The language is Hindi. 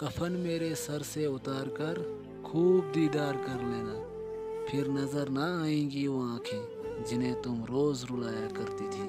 कफन मेरे सर से उतार कर खूब दीदार कर लेना। फिर नज़र ना आएँगी वो आँखें जिन्हें तुम रोज रुलाया करती थी।